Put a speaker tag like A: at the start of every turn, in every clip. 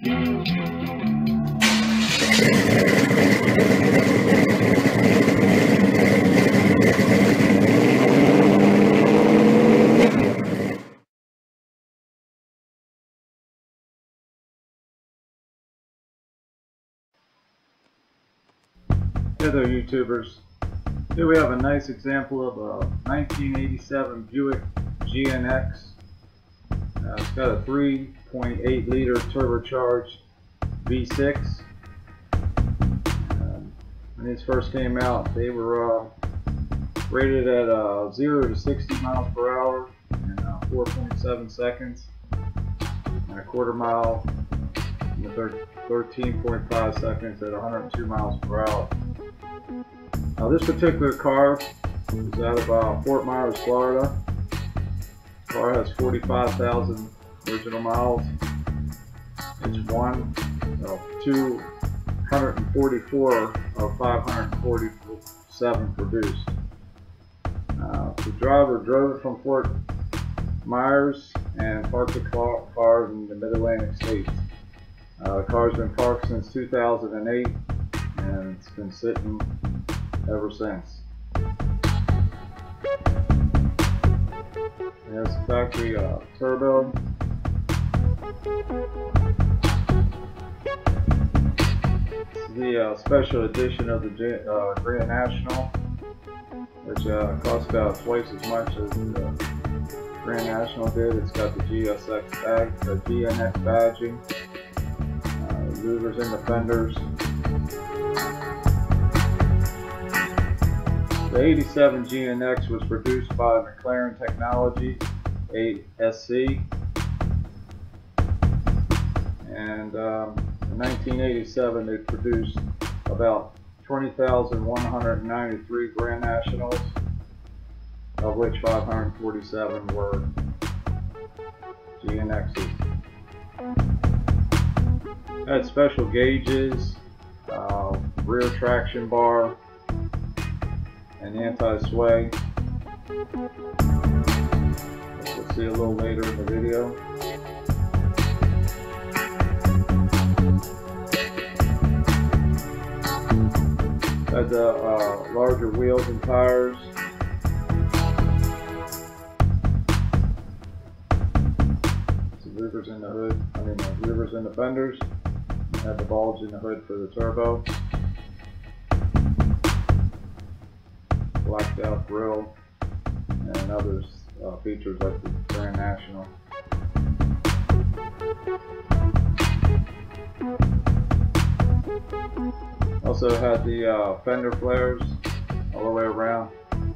A: There YouTubers. Here we have a nice example of a 1987 Buick GNX. Uh, it's got a 3.8 liter turbocharged V6. Um, when these first came out they were uh, rated at uh, 0 to 60 miles per hour in uh, 4.7 seconds and a quarter mile in 13.5 seconds at 102 miles per hour. Now this particular car is out of uh, Fort Myers, Florida. Car has 45,000 original miles. It's one of 244 of 547 produced. Uh, the driver drove it from Fort Myers and parked the car in the Mid-Atlantic states. Uh, the car's been parked since 2008 and it's been sitting ever since. Has a factory uh, turbo. The uh, special edition of the uh, Grand National, which uh, costs about twice as much as the Grand National did. It's got the GSX bag, the GNX badging, uh, louvers in the fenders. The 87 GNX was produced by McLaren Technology, ASC, and um, in 1987 they produced about 20,193 Grand Nationals, of which 547 were GNXs. Had special gauges, uh, rear traction bar, and anti-sway. We'll see a little later in the video. Had the uh, larger wheels and tires. Some louvers in the hood, I mean the louvers in the fenders. Had the bulge in the hood for the turbo. Blacked out grill and other uh, features like the Grand National. Also had the uh, fender flares all the way around and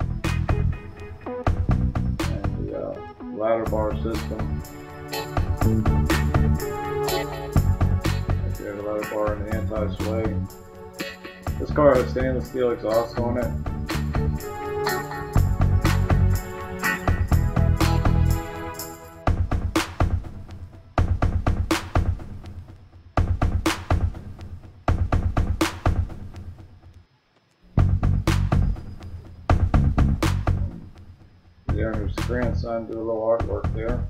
A: the uh, ladder bar system. Ladder bar and the anti-sway. This car has stainless steel exhaust on it. The owner's grandson do a little artwork there.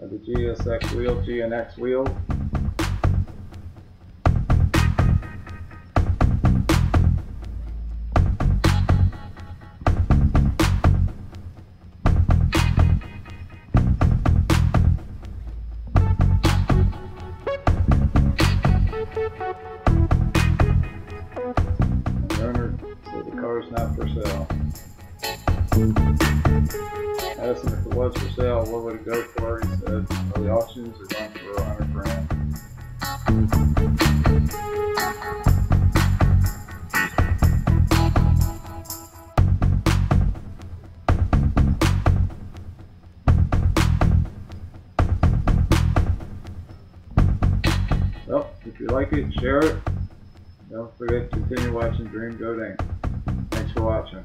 A: Of the GSX wheel, GNX wheel. And said the car is not for sale. Asked him if it was for sale, what would it go for? He said, well, the auctions are going for a hundred grand. Well, if you like it, share it. Don't forget to continue watching Dreamgoatinc. Thanks for watching.